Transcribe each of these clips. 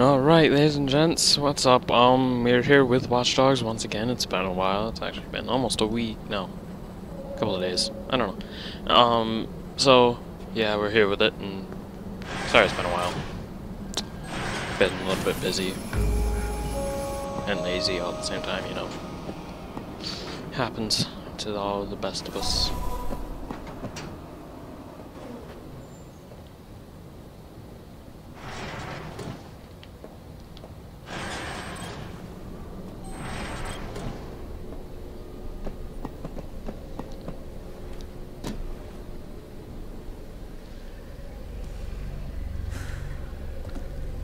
Alright, ladies and gents, what's up? Um, we're here with Watch Dogs once again. It's been a while. It's actually been almost a week. No. A couple of days. I don't know. Um, so, yeah, we're here with it, and sorry it's been a while. Been a little bit busy. And lazy all at the same time, you know. Happens to all the best of us.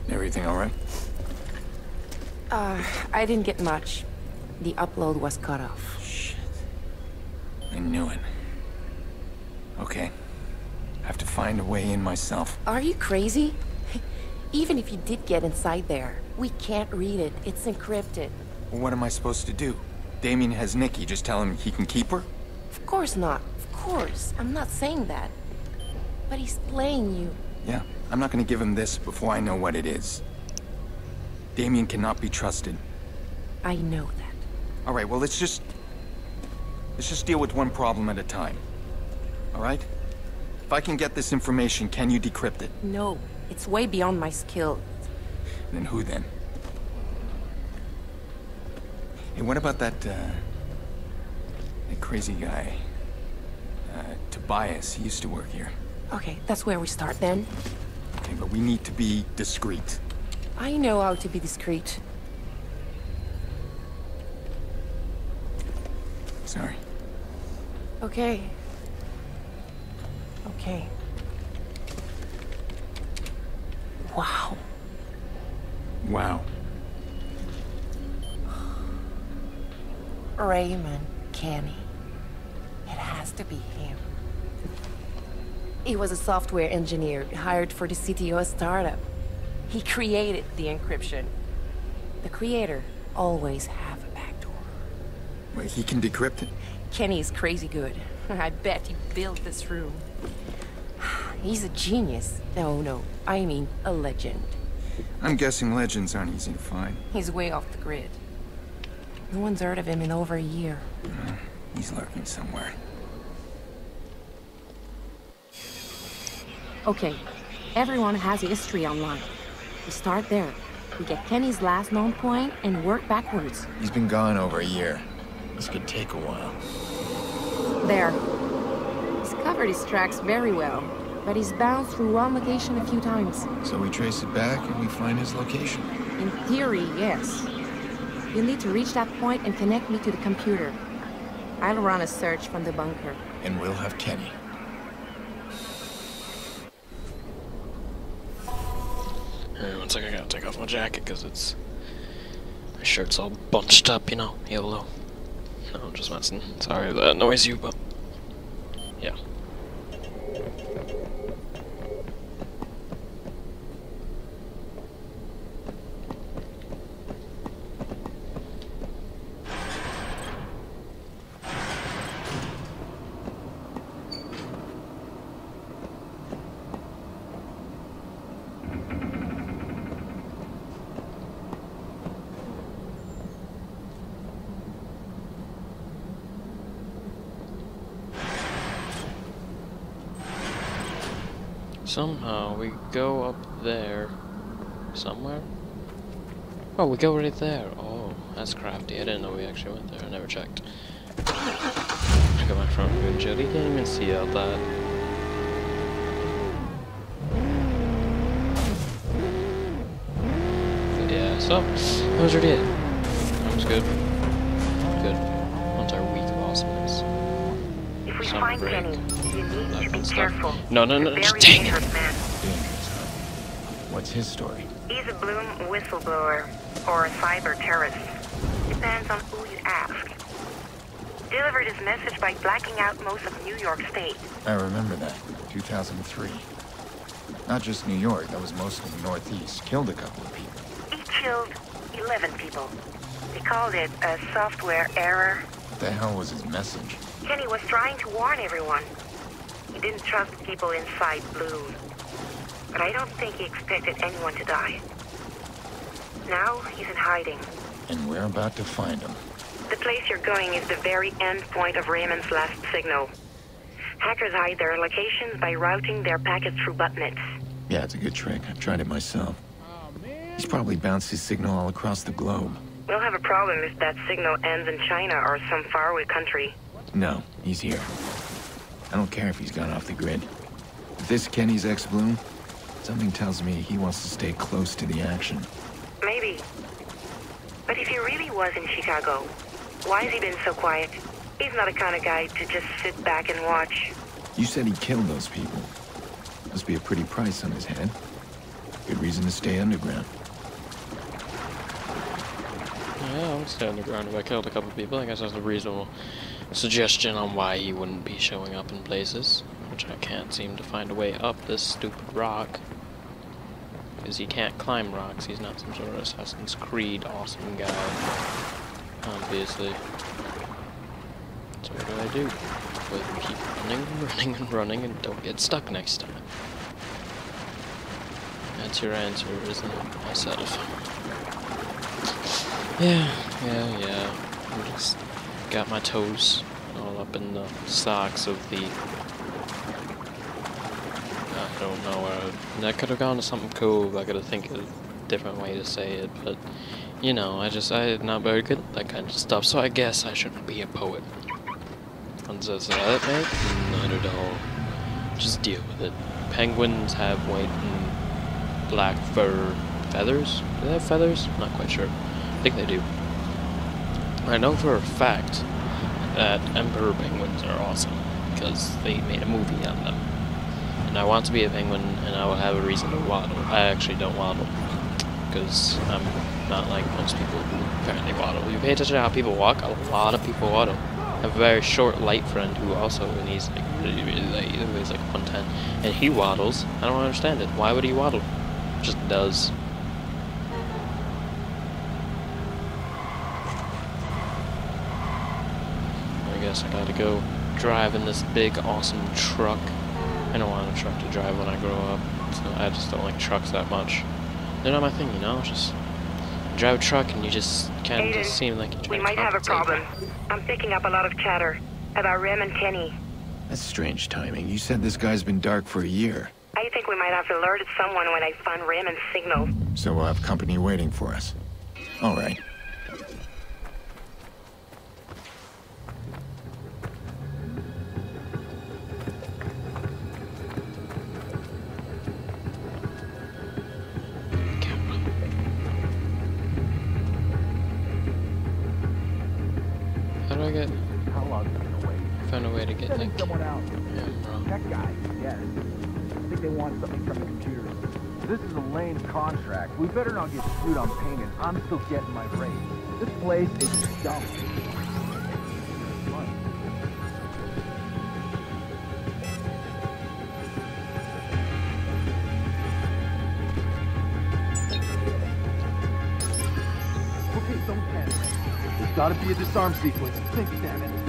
Everything all right? Uh, I didn't get much. The upload was cut off. Shit. I knew it. Okay. I have to find a way in myself. Are you crazy? Even if you did get inside there, we can't read it. It's encrypted. Well, what am I supposed to do? Damien has Nicky. Just tell him he can keep her? Of course not. Of course. I'm not saying that. But he's playing you. Yeah. I'm not gonna give him this before I know what it is. Damien cannot be trusted. I know that. Alright, well let's just... Let's just deal with one problem at a time. Alright? If I can get this information, can you decrypt it? No, it's way beyond my skill. Then who then? Hey, what about that, uh... That crazy guy? Uh, Tobias, he used to work here. Okay, that's where we start then. Okay, but we need to be discreet. I know how to be discreet. Sorry. Okay. Okay. Wow. Wow. Raymond Kenny. It has to be him. He was a software engineer hired for the CTOS startup. He created the encryption. The creator always have a backdoor. Wait, he can decrypt it? Kenny is crazy good. I bet he built this room. He's a genius. No, no, I mean a legend. I'm guessing legends aren't easy to find. He's way off the grid. No one's heard of him in over a year. Uh, he's lurking somewhere. Okay, everyone has a history online. We start there. We get Kenny's last known point and work backwards. He's been gone over a year. This could take a while. There. He's covered his tracks very well, but he's bounced through one location a few times. So we trace it back and we find his location. In theory, yes. You'll need to reach that point and connect me to the computer. I'll run a search from the bunker. And we'll have Kenny. Alright, one second, I gotta take off my jacket because it's. My shirt's all bunched up, you know, YOLO. I'm just messing. Sorry that annoys you, but. Yeah. Somehow we go up there. Somewhere? Oh, we go right there. Oh, that's crafty. I didn't know we actually went there. I never checked. I got my front view. Jody can't even see out that. But yeah, so, that was already it. That was good. Good. Once our week of awesomeness. If we Some find break. Kenny, you need to be careful. No, no, no, He's a very dang it. man. What's his story? He's a Blume whistleblower or a cyber terrorist. Depends on who you ask. Delivered his message by blacking out most of New York State. I remember that. 2003. Not just New York, that was mostly the Northeast. Killed a couple of people. He killed 11 people. They called it a software error. What the hell was his message? Kenny was trying to warn everyone. He didn't trust people inside Blume. But I don't think he expected anyone to die. Now he's in hiding. And we're about to find him. The place you're going is the very end point of Raymond's last signal. Hackers hide their locations by routing their packets through botnets. Yeah, it's a good trick. I've tried it myself. He's probably bounced his signal all across the globe. We'll have a problem if that signal ends in China or some faraway country. No, he's here. I don't care if he's gone off the grid. If this Kenny's ex-Blume, something tells me he wants to stay close to the action. Maybe. But if he really was in Chicago, why has he been so quiet? He's not the kind of guy to just sit back and watch. You said he killed those people. Must be a pretty price on his head. Good reason to stay underground. Yeah, I would stay underground if I killed a couple people. I guess that's a reasonable suggestion on why he wouldn't be showing up in places. Which I can't seem to find a way up this stupid rock. Because he can't climb rocks. He's not some sort of Assassin's Creed awesome guy. Obviously. So what do I do? Well, keep running and running and running and don't get stuck next time. That's your answer, isn't it? Myself. Yeah, yeah, yeah. I just got my toes all up in the socks of the. I don't know. Uh, that could have gone to something cool. I could have think of a different way to say it, but you know, I just I'm not very good at that kind of stuff. So I guess I shouldn't be a poet. And does that make? Not at all. Just deal with it. Penguins have white and black fur feathers. Do they have feathers? Not quite sure. I think they do. I know for a fact that emperor penguins are awesome because they made a movie on them. And I want to be a penguin and I will have a reason to waddle. I actually don't waddle because I'm not like most people who apparently waddle. You pay attention to how people walk, a lot of people waddle. I have a very short, light friend who also, and he's like really, really light, he weighs like 110, and he waddles. I don't understand it. Why would he waddle? Just does. I guess I gotta go drive in this big, awesome truck. I don't want a truck to drive when I grow up. So I just don't like trucks that much. They're not my thing, you know? Just drive a truck and you just kind of Aiden, just seem like you're We might have a problem. I'm picking up a lot of chatter about Raymond Kenny. That's strange timing. You said this guy's been dark for a year. I think we might have alerted someone when I found Rem and signal. So we'll have company waiting for us. All right. Better I'm payment. I'm still getting my raise. This place is dumb. There's gotta be a disarm sequence. Think, damn it.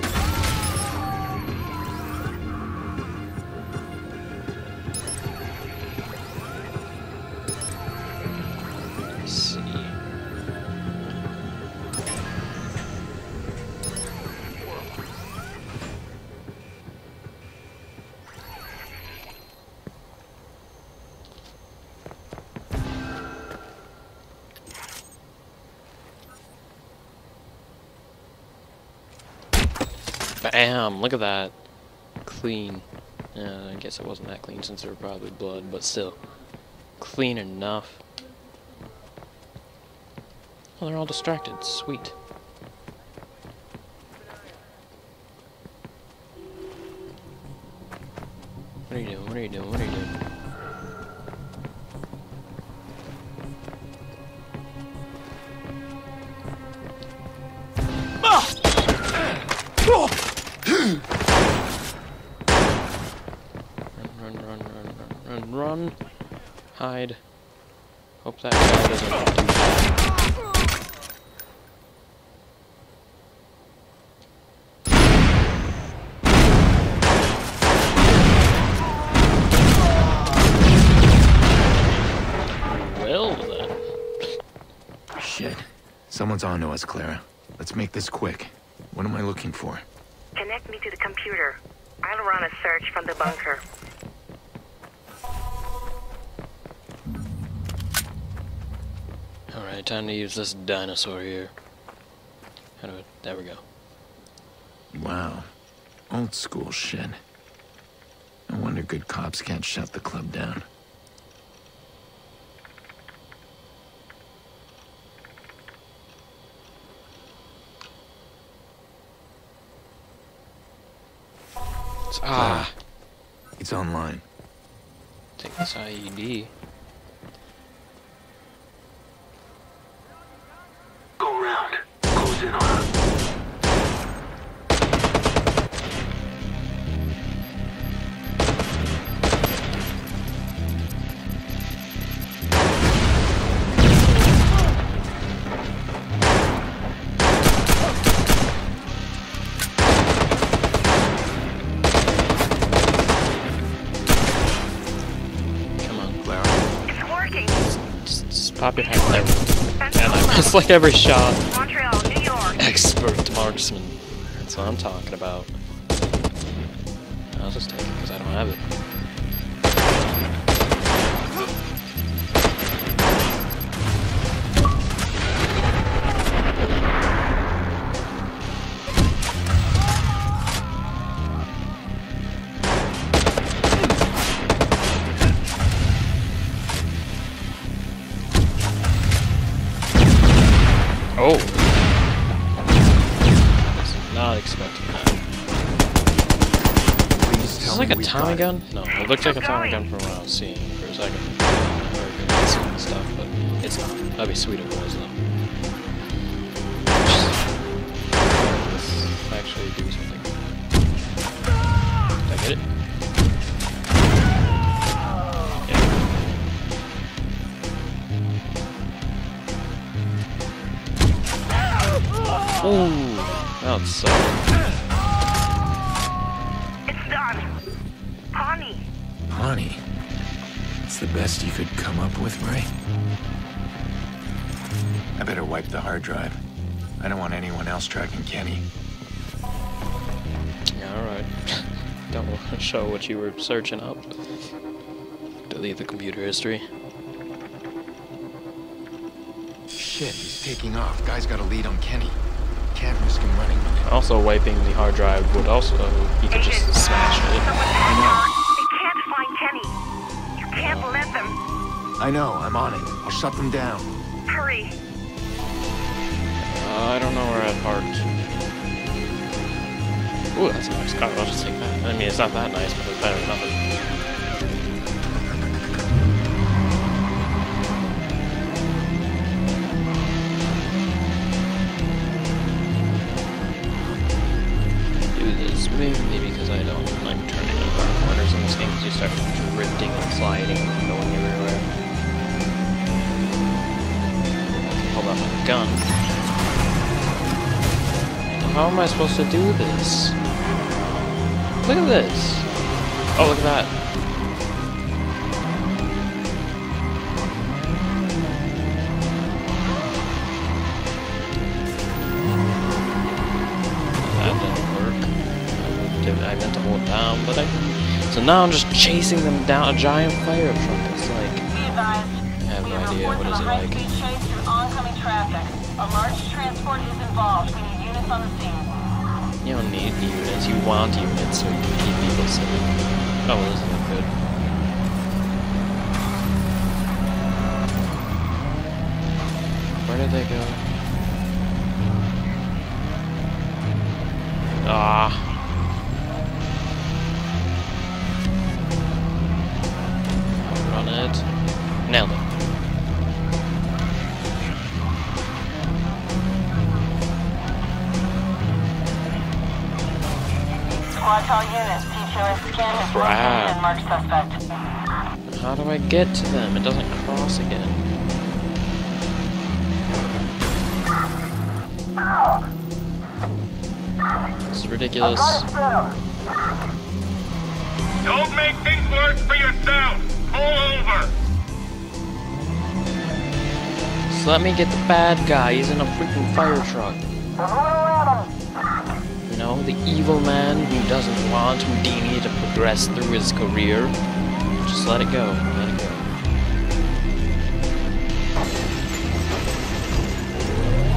Bam! Look at that. Clean. Yeah, I guess it wasn't that clean since there were probably blood, but still. Clean enough. Oh, they're all distracted. Sweet. What are you doing? What are you doing? What are you doing? Someone's onto us, Clara. Let's make this quick. What am I looking for? Connect me to the computer. I'll run a search from the bunker. Alright, time to use this dinosaur here. How do it? There we go. Wow. Old school shit. No wonder good cops can't shut the club down. Ah, It's online. take this IED. Just, just your head there. And I missed like every shot. Montreal, New York. Expert marksman. That's what I'm talking about. Gun? No, it looked like a going. gun from what I was seeing for a second. Stuff, but it's not. That'd be sweet if it was though. Let's actually do something. Did I get it? Yeah. Ooh, that would best you could come up with, Ray. I better wipe the hard drive. I don't want anyone else tracking Kenny. Yeah, alright. Don't want to show what you were searching up. Delete the computer history. Shit, he's taking off. Guy's got a lead on Kenny. Can't risk him running. Also, wiping the hard drive would also, you could just smash it. I know, I'm on it. I'll shut them down. Hurry. Uh, I don't know where I'd parked. Ooh, that's a nice car. I'll just take that. I mean, it's not that nice, but it's better than nothing. Supposed to do this? Look at this! Oh, look at that. That didn't work. I meant to hold down, but I didn't. So now I'm just chasing them down a giant fire truck. It's like, I have no idea. What is a it like? high-speed chase through oncoming traffic. A large transport is involved. We need units on the scene. You don't need units. You want units so you can keep people safe. Oh, well, isn't good? Where did they go? Ah. Run it. Nailed it. Squad call units. CTOS scan has Crap. located and marked suspect. How do I get to them? It doesn't cross again. This is ridiculous. Don't make things worse for yourself. Pull over. Just let me get the bad guy. He's in a freaking fire truck. Know, the evil man who doesn't want Houdini to progress through his career. Just let it go. Let it go.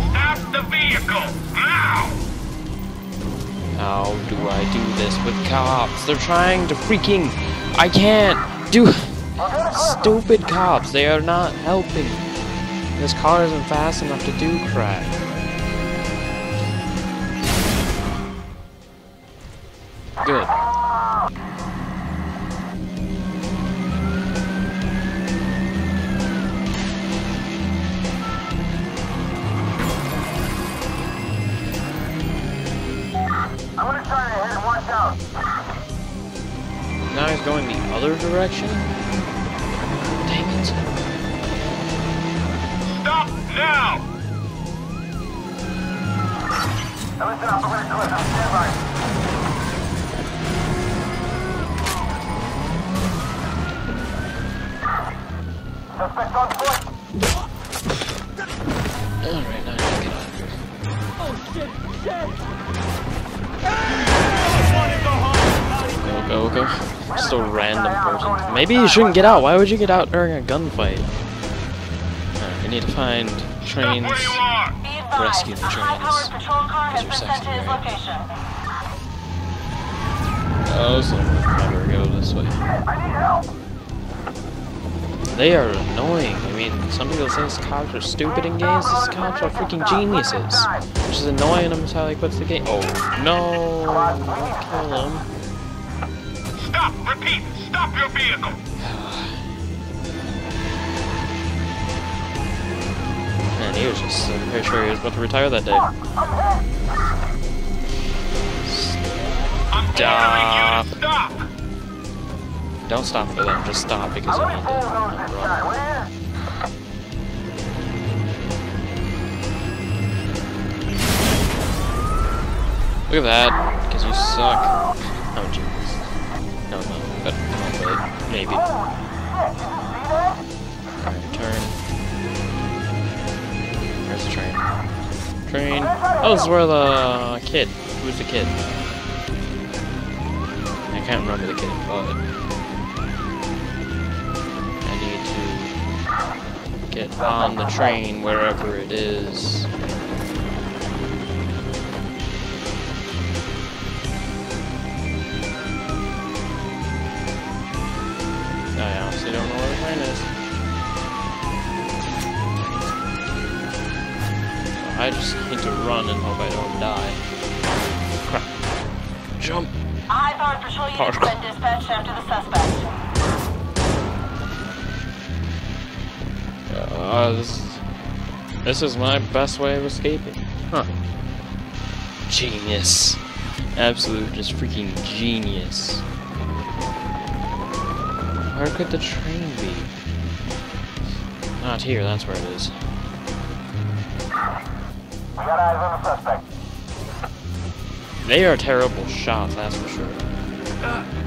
Stop the vehicle! Now! How do I do this with cops? They're trying to freaking... I can't do... Stupid cops. They are not helping. This car isn't fast enough to do crap. Good. I'm gonna try ahead and watch out. Now he's going the other direction? Dang it. Stop now! Now listen up, I'm gonna close. I'm stand by. Suspect on foot. Alright, now I gotta get out of here. Go, go, go. Just a random person. Maybe you shouldn't get out. Why would you get out during a gunfight? Alright, we need to find trains. Where you are! Be advised, Rescue the trains. patrol car has These been are sent to his sexy, right? Oh, so never go this way. I need help. They are annoying. I mean, some people say these cops are stupid in games. These cops are freaking geniuses. Which is annoying them how he puts the game. Oh, no. Don't kill him. Stop! Repeat! Stop your vehicle! Man, he was just, I'm pretty sure he was about to retire that day. I'm Stop. Don't stop for them, just stop because you need to run. Look at that, because you suck. Oh, Jesus. No, no, but not. Maybe. Alright, turn. Where's the train? Train. Oh, this is where the kid. Who's the kid? I can't remember the kid, but I need to get on the train wherever it is. I honestly don't know where the train is. So I just need to run and hope I don't die. Crap. Jump. A high-powered patrol unit has Park. been dispatched after the suspect. Uh, this, this is my best way of escaping. Huh. Genius. Absolute, just freaking genius. Where could the train be? Not here, that's where it is. We got eyes on the suspect. They are terrible shots, that's for sure. Alright,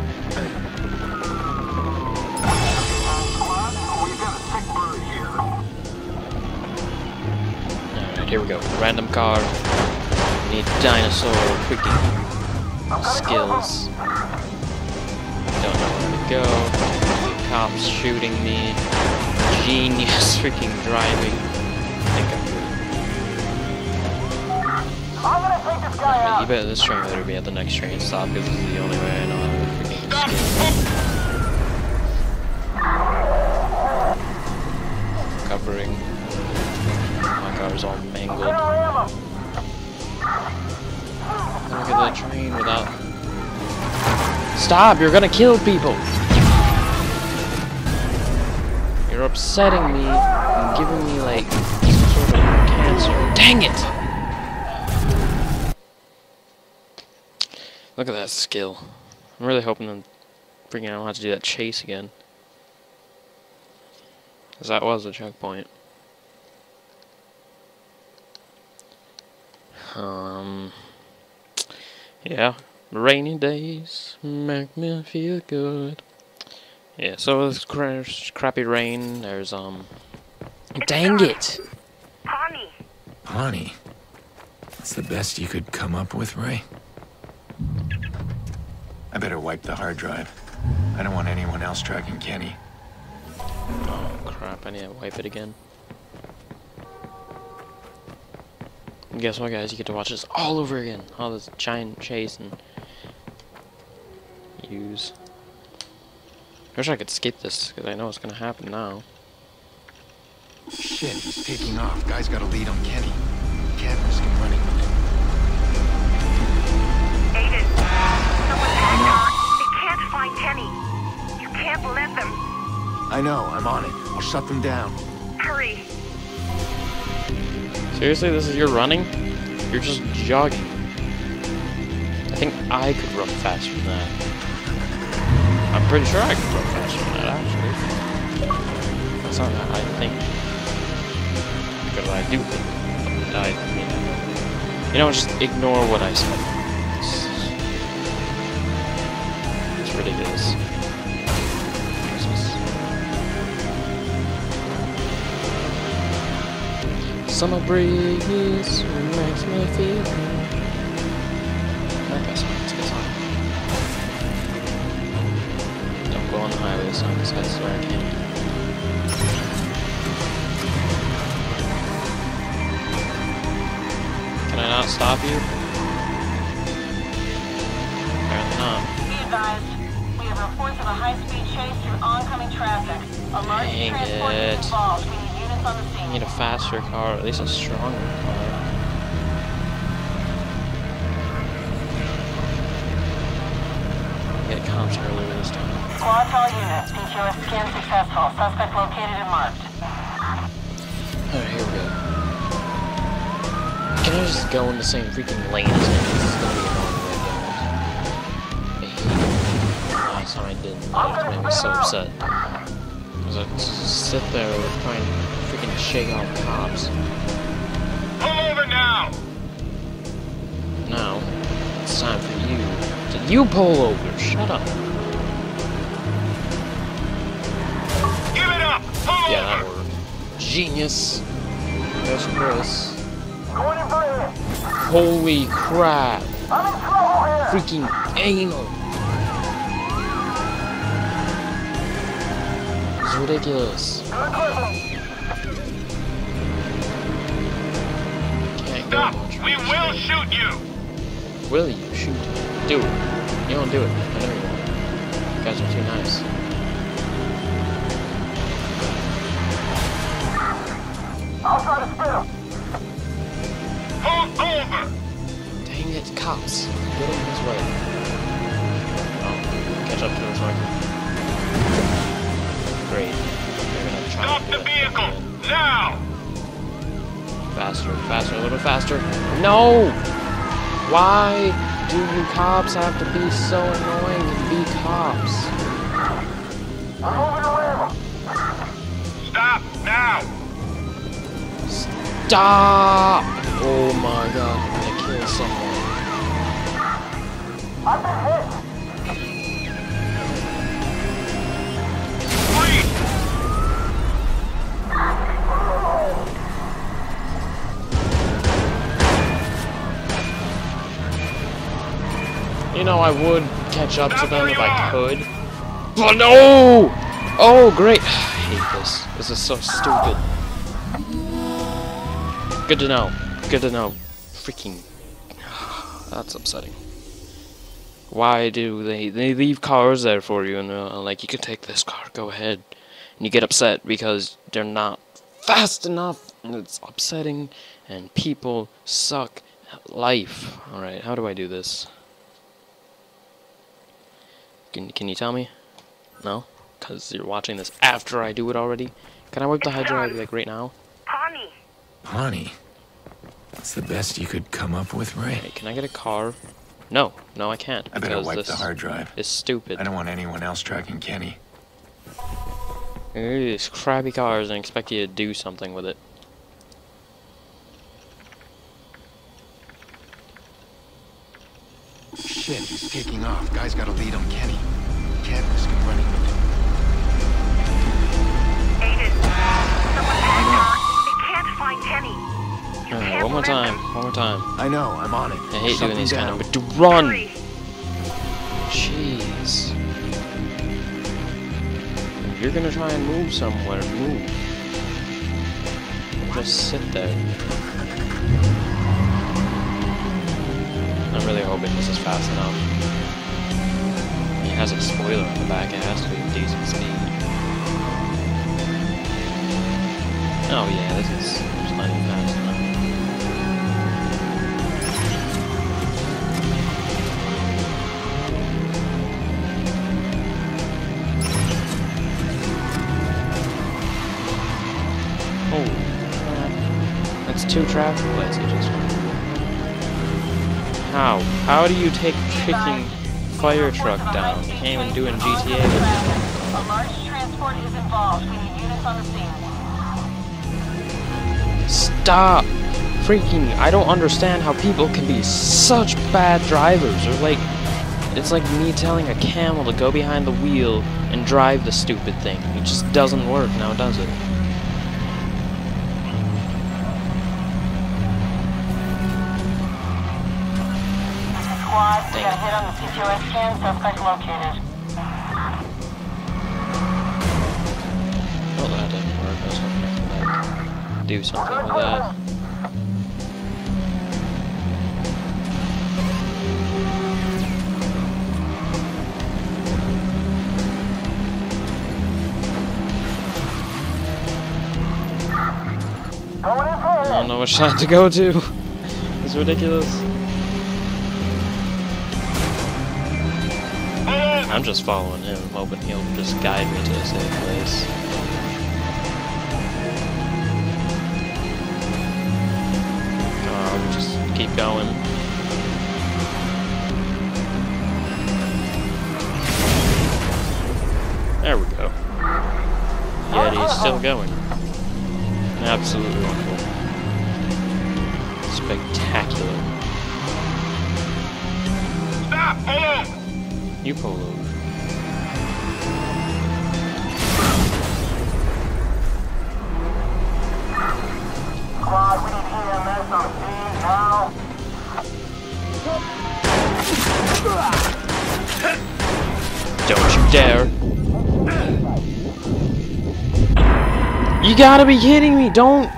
here we go. Random car. Need dinosaur freaking skills. Don't know where to go. Cops shooting me. Genius freaking driving. I think I'm good. I'm gonna take this guy out. you bet this train better be at the next train stop because this is the only way I know how to freaking escape. Covering. My car's all ammo. Look at the train without. Stop! You're gonna kill people! You're upsetting me and giving me like some sort of cancer. Dang it! Look at that skill. I'm really hoping that freaking I don't have to do that chase again. Cause that was a checkpoint. Um. Yeah, rainy days make me feel good. Yeah, so this cra- crappy rain. There's um. Dang it! Honey, that's the best you could come up with, Ray? I better wipe the hard drive. I don't want anyone else tracking Kenny. Oh crap, I need to wipe it again. And guess what guys, you get to watch this all over again. All this giant chase and use. I wish I could skip this, because I know what's gonna happen now. Shit, he's taking off. Guy's got a lead on Kenny. Can't risk him running with him. Aiden, someone's hanging on. They can't find Kenny. You can't let them. I know, I'm on it. I'll shut them down. Seriously, this is your running? You're just jogging. I think I could run faster than that. I'm pretty sure I could run faster than that, actually. That's not that I think. Because I do think. I mean, you know, just ignore what I said. It's, it's ridiculous. Summer breeze makes me feel. It's a good song. Don't go on the highway song, because swear I can't. Can I not stop you? Apparently not. Be advised, we have reports of a high-speed chase through oncoming traffic. A large Dang transport it. is involved. We need units on the I scene. need a faster car, or at least a stronger car. Get cops earlier this time. Squad all units. PQS scan successful. Suspect located and marked. Alright, here we go. Can I just go in the same freaking lane as him? This is gonna be annoying right now. I hate it. Last time I didn't. That made me so upset. Because I just sit there trying to freaking shake off cops. Pull over now! Now, it's time for you to you pull over. Shut up. Give it up! Pull Yeah, that over! worked. Genius. There's Chris. Holy crap. I'm in trouble here. Freaking anal. It's ridiculous. Stop! We will shoot you! Will you shoot? Do it. You don't do it. I know you won't. You guys are too nice. I'll try to spit him. Pull over! Dang it, cops. Get in his way. Oh, catch up to him so I can... Great. They're gonna try Stop the vehicle! Now! Faster, faster, a little faster. No! Why do you cops have to be so annoying and be cops? I'm moving around. Stop now! Stop! Oh my god, I'm gonna kill someone. Freeze! You know, I would catch up to them if I could. But no! Oh, great. I hate this. This is so stupid. Good to know. Good to know. Freaking. That's upsetting. Why do they they leave cars there for you and uh, like you can take this car, go ahead, and you get upset because they're not fast enough and it's upsetting and people suck at life. All right, how do I do this? Can can you tell me? No, because you're watching this after I do it already. Can I wipe the hard drive like right now? Pawnee. Honey, that's the best you could come up with, Ray? Hey, can I get a car? No, no, I can't. I better wipe this the hard drive. is stupid. I don't want anyone else tracking Kenny. These crappy cars and expect you to do something with it. Shit, he's taking off. Guy's got a lead on Kenny. Can't risk him running with him. Aiden, someone's hanging on. They can't find Kenny. Alright, one more time. One more time. I know, I'm on it. I hate doing these down. kind of. But run! Hurry. Jeez. If you're gonna try and move somewhere, move. Just sit there. I'm really hoping this is fast enough. It has a spoiler on the back, it has to be decent speed. Oh yeah, this is plenty fast enough. Oh. That's two traffic lights you just. How? How do you take a freaking fire truck down? You can't even do it in GTA. A large transport is involved. We need units on the scene. Stop! Freaking, I don't understand how people can be such bad drivers. Or like, it's like me telling a camel to go behind the wheel and drive the stupid thing. It just doesn't work now, does it? Got a hit on the CTOS scan. Suspect located. Oh, that didn't work. I was hoping do something with that. I don't know which side to go to. It's ridiculous. I'm just following him, hoping he'll just guide me to a safe place. Come on, just keep going. There we go. Oh, Yeti's oh, still oh. going. Absolutely wonderful. Spectacular. Stop! Hold on! You pull gotta be kidding me. Don't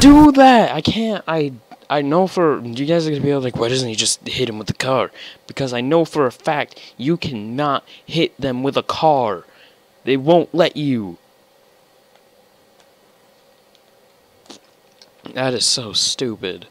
do that. I can't. I I know for you guys are gonna be like, why doesn't he just hit him with the car? Because I know for a fact you cannot hit them with a car. They won't let you. That is so stupid.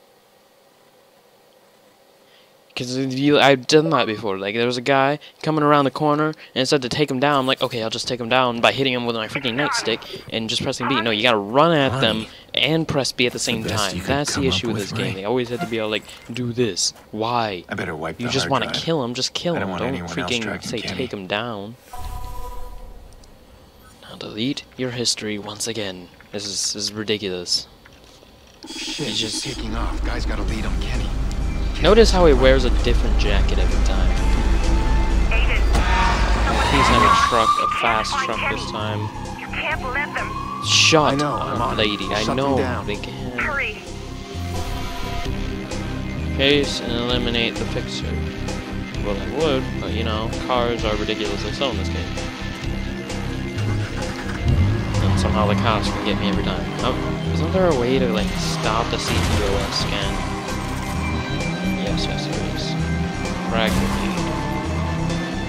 Because I've done that before. Like, there was a guy coming around the corner, and instead to take him down, I'm like, okay, I'll just take him down by hitting him with my freaking nightstick and just pressing B. No, you gotta run at them and press B at the same the time. That's the issue with with, this game. They always have to be all like, do this. Why? I better wipe You just want to kill him, just kill I him. don't Don't freaking say Kenny. take him down. Now delete your history once again. This is, this is ridiculous. Shit, He's just taking off. Guy's got a lead on Kenny. Notice how he wears a different jacket every time. Aiden, someone He's in a truck, a fast truck this time. You can't let them. Shut I know, I'm up, lady. I Shut them know down. they can. Hurry. Case and eliminate the fixer. Well, I would, but you know, cars are ridiculously slow in this game. And somehow the cops can get me every time. Oh, isn't there a way to like stop the CTOS scan? Yes, yes, there is. Fragment lead.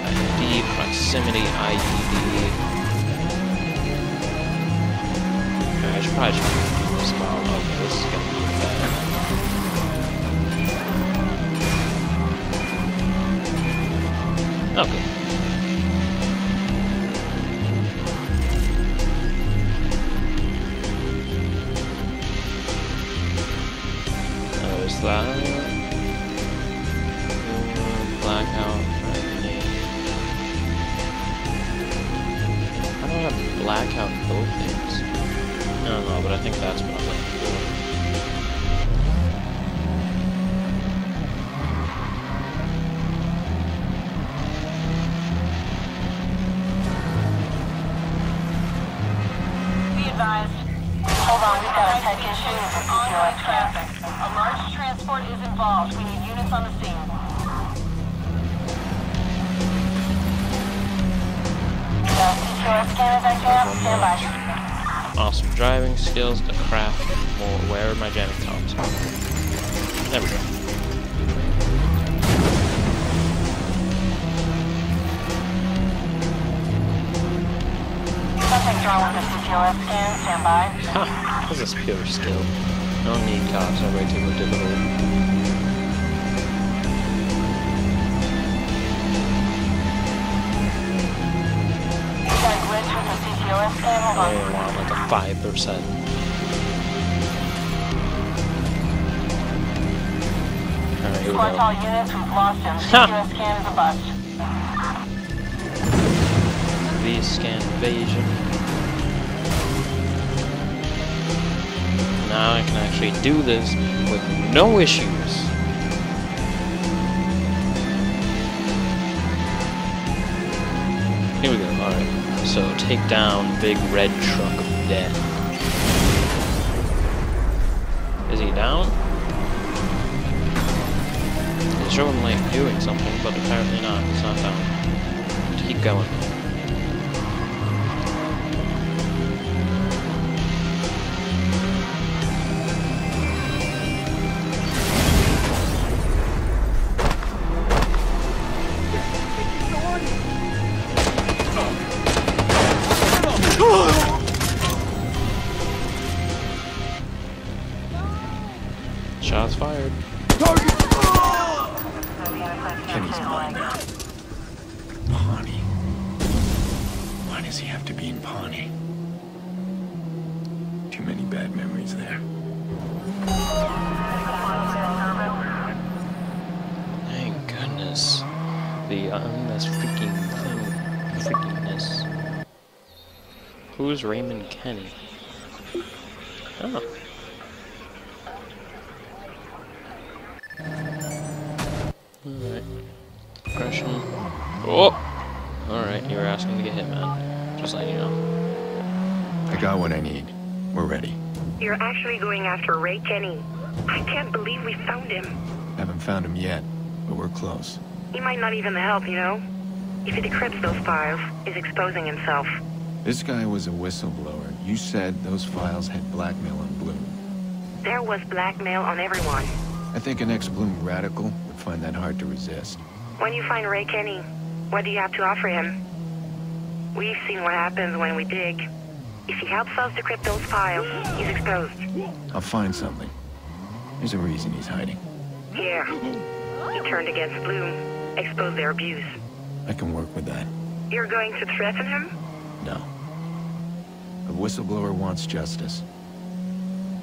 ID, proximity IED. I should probably just do this while. Okay, oh, this is gonna be bad. Okay. Things. I don't know, but I think that's what I'm looking for. This is pure skill. No need cops are way too difficult. Got a glitch with the CTOS scan. I only want like a five percent. Alright, here we go. all units, we've lost him. CTOS scan is a bust. V scan invasion. Now I can actually do this with no issues. Here we go, alright. So take down big red truck of death. Is he down? It's showing like doing something, but apparently not. It's not down. Keep going. Why does he have to be in Pawnee? Too many bad memories there. Thank goodness. The um, unless freaking thing. Freakiness. Who's Raymond Kenny? Oh. Alright. Progression. Oh! Alright, you were asking to get hit, man. Just letting you know. I got what I need. We're ready. You're actually going after Ray Kenny. I can't believe we found him. Haven't found him yet, but we're close. He might not even help, you know? If he decrypts those files, he's exposing himself. This guy was a whistleblower. You said those files had blackmail on Blume. There was blackmail on everyone. I think an ex-Blume radical would find that hard to resist. When you find Ray Kenny, what do you have to offer him? We've seen what happens when we dig. If he helps us decrypt those files, he's exposed. I'll find something. There's a reason he's hiding. Here. He turned against Blume, exposed their abuse. I can work with that. You're going to threaten him? No. A whistleblower wants justice.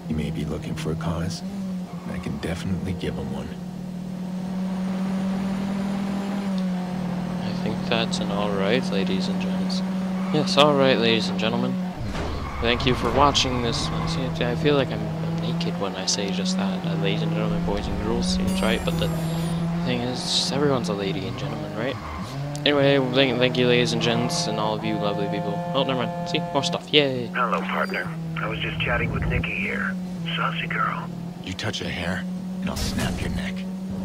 He may be looking for a cause, and I can definitely give him one. I think that's an alright, ladies and gents. Yes, alright, ladies and gentlemen. Thank you for watching this. See, I feel like I'm I'm naked when I say just that. Uh, ladies and gentlemen, boys and girls, seems right, but the thing is, everyone's a lady and gentleman, right? Anyway, thank, thank you, ladies and gents, and all of you lovely people. Oh, never mind. See, more stuff. Yay! Hello, partner. I was just chatting with Nicky here. Saucy girl. You touch a hair, and I'll snap your neck.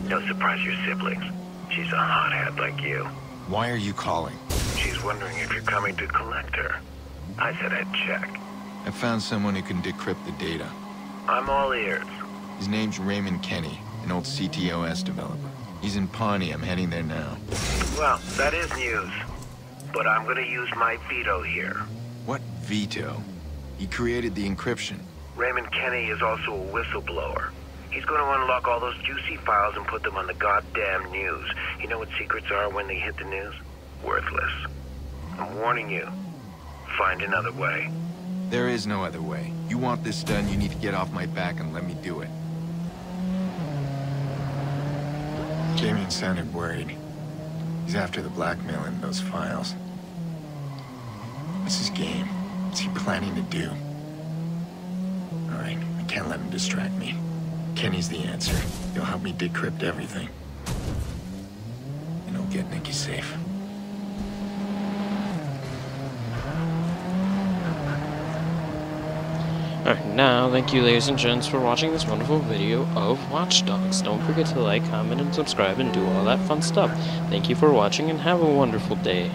No surprise your siblings. She's a hothead like you. Why are you calling? She's wondering if you're coming to collect her. I said I'd check. I found someone who can decrypt the data. I'm all ears. His name's Raymond Kenny, an old CTOS developer. He's in Pawnee. I'm heading there now. Well, that is news. But I'm gonna use my veto here. What veto? He created the encryption. Raymond Kenny is also a whistleblower. He's gonna unlock all those juicy files and put them on the goddamn news. You know what secrets are when they hit the news? Worthless. I'm warning you. Find another way. There is no other way. You want this done, you need to get off my back and let me do it. Damien sounded worried. He's after the blackmail in those files. What's his game? What's he planning to do? Alright, I can't let him distract me. Kenny's the answer. He'll help me decrypt everything. And he'll get Nicky safe. Alright, now, thank you ladies and gents for watching this wonderful video of Watch Dogs. Don't forget to like, comment, and subscribe, and do all that fun stuff. Thank you for watching, and have a wonderful day.